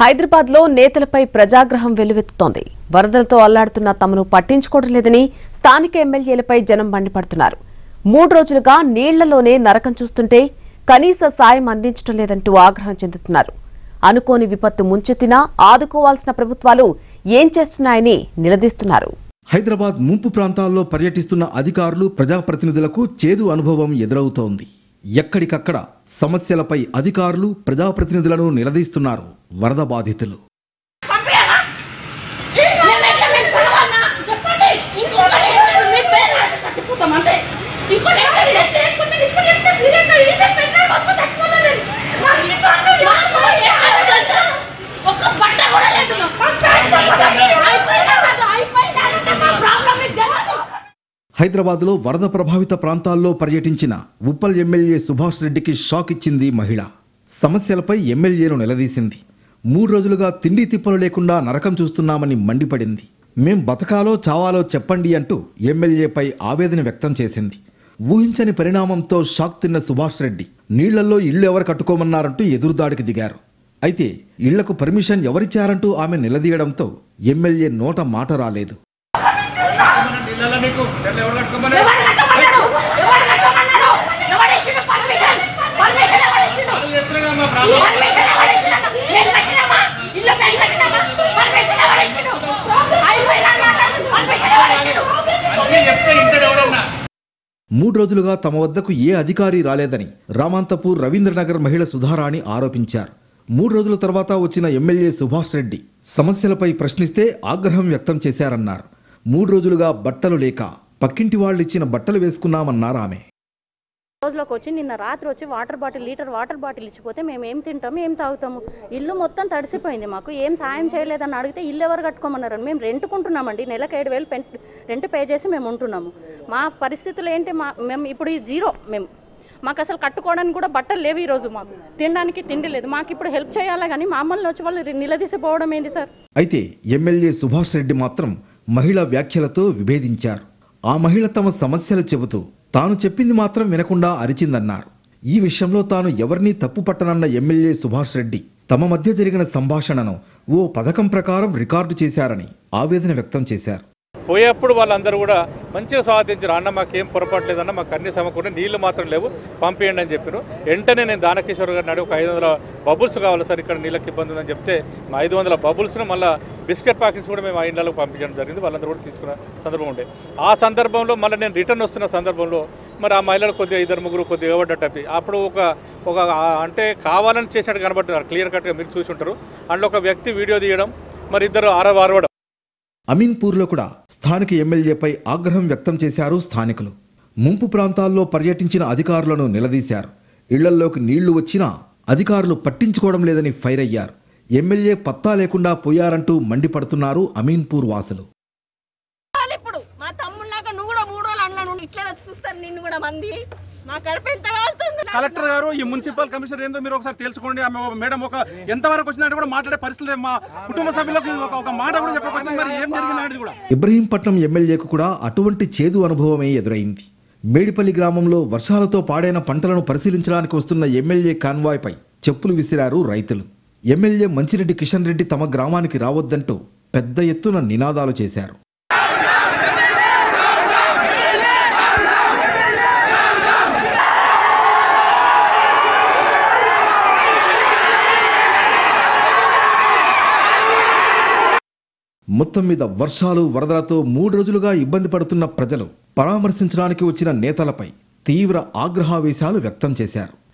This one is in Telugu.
హైదరాబాద్లో నేతలపై ప్రజాగ్రహం వెల్లువెత్తుతోంది వరదలతో అల్లాడుతున్న తమను పట్టించుకోవడం లేదని స్థానిక ఎమ్మెల్యేలపై జనం మండిపడుతున్నారు. మూడు రోజులుగా నీళ్ళలోనే నరకం చూస్తుంటే కనీస సాయం అందించడం లేదంటూ ఆగ్రహం చెందుతున్నారు. అనుకోని విపత్తు ముంచెత్తినా ఆదుకోవాల్సిన ప్రభుత్వాలు ఏం చేస్తున్నాయని నిలదీస్తున్నారు. హైదరాబాద్ ముంపు ప్రాంతాల్లో పర్యటిస్తున్న అధికారులు ప్రజాప్రతినిధులకు చేదు అనుభవం ఎదురవుతోంది. ఎక్కడికక్కడ సమస్యలపై అధికారులు ప్రజాప్రతినిధులను నిలదీస్తున్నారు వరద బాధితులు పంపించాలా? నేను ఎట్లా మీకు కావాలన్నా? చెప్పండి. ఇంకొకటి ఏంటంటే మీ పేరు రాసి చచ్చిపోతాం అంతే. ఇంకోటి ఏంటంటే నేను చేసుకుంటే ఇంకోటి ఏంటంటే మీరేంటో ఇదే పెట్టాలి, మాకు చచ్చిపోతాం నేను. మా ఇంట్లో మాకు ఏం లేదు తెలుసా? ఒక్క బట్ట కూడా లేదు మాకు. మాకు చచ్చిపోతాం. అయిపోయినా కాదు, అయిపోయినా అంటే మా ప్రాబ్లం మీకు తెలియదు. హైదరాబాద్లో వరద ప్రభావిత ప్రాంతాల్లో పర్యటించిన ఉప్పల్ ఎమ్మెల్యే సుభాష్ రెడ్డికి షాక్ ఇచ్చింది మహిళ. సమస్యలపై ఎమ్మెల్యేను నిలదీసింది. మూడు రోజులుగా తిండి తిప్పలు లేకుండా నరకం చూస్తున్నామని మండిపడింది. మేం బతకాలో చావాలో చెప్పండి అంటూ ఎమ్మెల్యేపై ఆవేదన వ్యక్తం చేసింది. ఊహించని పరిణామంతో షాక్ తిన్న సుభాష్ రెడ్డి నీళ్ళలో ఇళ్ళు ఎవరు కట్టుకోమన్నారంటూ ఎదురుదాడికి దిగారు. అయితే ఇళ్ళకు పర్మిషన్ ఎవరిచ్చారంటూ ఆమె నిలదీయడంతో ఎమ్మెల్యే నోట మాట రాలేదు. మూడు రోజులుగా తమ వద్దకు ఏ అధికారి రాలేదని రామాంతపూర్ రవీంద్రనగర్ మహిళ సుధారాణి ఆరోపించారు. మూడు రోజుల తర్వాత వచ్చిన ఎమ్మెల్యే సుభాష్ రెడ్డి సమస్యలపై ప్రశ్నిస్తే ఆగ్రహం వ్యక్తం చేశారన్నారు. మూడు రోజులుగా బట్టలు లేక పక్కింటి వాళ్ళిచ్చిన బట్టలు వేసుకున్నామన్నారు ఆమె. రోజులోకి వచ్చి నిన్న రాత్రి వచ్చి water bottle litre water bottle ఇచ్చిపోతే మేము ఏం తింటాము ఏం తాగుతాము? ఇల్లు మొత్తం తడిసిపోయింది మాకు ఏం సాయం చేయలేదని అడిగితే ఇల్లు ఎవరు కట్టుకోమన్నారు? మేము రెంట్కుంటున్నామండి నెలకు ఏడు వేలు రెంట్ పే చేసి మేము ఉంటున్నాము. మా పరిస్థితులు ఏంటి? మా మేము ఇప్పుడు ఈ జీరో మేము. మాకు అసలు కట్టుకోవడానికి కూడా బట్టలు లేవు ఈ రోజు మాకు. తినడానికి తిండి లేదు. మాకు ఇప్పుడు హెల్ప్ చేయాలా కానీ మమ్మల్ని వచ్చి వాళ్ళు నిలదీసిపోవడం ఏంటి సార్? అయితే ఎమ్మెల్యే సుభాష్ రెడ్డి మాత్రం మహిళ వ్యాఖ్యలతో విభేదించారు. ఆ మహిళ తమ సమస్యలు చెబుతూ తాను చెప్పింది మాత్రం వినకుండా అరిచిందన్నారు. ఈ విషయంలో తాను ఎవరినీ తప్పు పట్టనన్న ఎమ్మెల్యే సుభాష్ రెడ్డి తమ మధ్య జరిగిన సంభాషణను ఓ పథకం ప్రకారం రికార్డు చేశారని ఆవేదన వ్యక్తం చేశారు. పోయేప్పుడు వాళ్ళందరూ కూడా మంచిగా స్వాగతించారు అన్న మాకేం పొరపాటు లేదన్న మాకు అన్ని సమకూడ నీళ్ళు మాత్రం లేవు. పంపించండి అని చెప్పారు. వెంటనే నేను దానకిషోర్ గారిని అడిగి ఒక ఐదు వందల బబుల్స్ కావాలి సార్ ఇక్కడ నీళ్ళకి ఇబ్బంది ఉందని చెప్తే మా ఐదు వందల బబుల్స్ను మళ్ళీ బిస్కెట్ ప్యాకెట్స్ కూడా మేము ఆ ఇండ్లకు పంపించడం జరిగింది. వాళ్ళందరూ కూడా తీసుకున్న సందర్భం ఉండే. ఆ సందర్భంలో మళ్ళీ నేను రిటర్న్ వస్తున్న సందర్భంలో మరి ఆ మహిళలు కొద్దిగా ఇద్దరు ముగ్గురు కొద్దిగా ఇవ్వబడ్డట్టు అప్పుడు ఒక ఒక అంటే కావాలని చేసినట్టు కనబడుతున్నారు. క్లియర్ కట్గా మీరు చూసి ఉంటారు. అందులో ఒక వ్యక్తి వీడియో తీయడం మరి ఇద్దరు ఆరవ ఆరవడం అమీన్పూర్లో కూడా స్థానిక ఎమ్మెల్యేపై ఆగ్రహం వ్యక్తం చేశారు స్థానికులు. ముంపు ప్రాంతాల్లో పర్యటించిన అధికారులను నిలదీశారు. ఇళ్ళల్లోకి నీళ్ళు వచ్చినా అధికారులు పట్టించుకోవడం లేదని ఫైర్ అయ్యారు. ఎమ్మెల్యే పత్తా లేకుండా పోయారంటూ మండిపడుతున్నారు అమీన్పూర్ వాసులు. ఇప్పుడు. మా తమ్ముళ్ళగా నువ్వు కూడా మూడు రోజులు అన్నా నువ్వు ఇట్లా చూస్తాను నిన్ను కూడా మంది. ఎంత. కలెక్టర్ గారు ఈ మున్సిపల్ కమిషనర్ ఏందో మీరు ఒకసారి తెలుసుకోండి. ఆమె ఒక మేడం ఒక ఎంతవరకు వచ్చినట్టు కూడా మాట్లాడే పరిస్థితి లేదు. మా కుటుంబ సభ్యులకు ఒక ఒక మాట కూడా చెప్పకపోతే మరి ఏం జరిగింది కూడా. ఇబ్రహీంపట్నం ఎమ్మెల్యేకు కూడా అటువంటి చేదు అనుభవమే ఎదురైంది. మేడిపల్లి గ్రామంలో వర్షాలతో పాడైన పంటలను పరిశీలించడానికి వస్తున్న ఎమ్మెల్యే కాన్వాయ్పై చెప్పులు విసిరారు రైతులు. ఎమ్మెల్యే మంచిరెడ్డి కిషన్ రెడ్డి తమ గ్రామానికి రావద్దంటూ పెద్ద ఎత్తున నినాదాలు చేశారు. మొత్తం మీద వర్షాలు వరదలతో మూడు రోజులుగా ఇబ్బంది పడుతున్న ప్రజలు పరామర్శించడానికి వచ్చిన నేతలపై తీవ్ర ఆగ్రహావేశాలు వ్యక్తం చేశారు.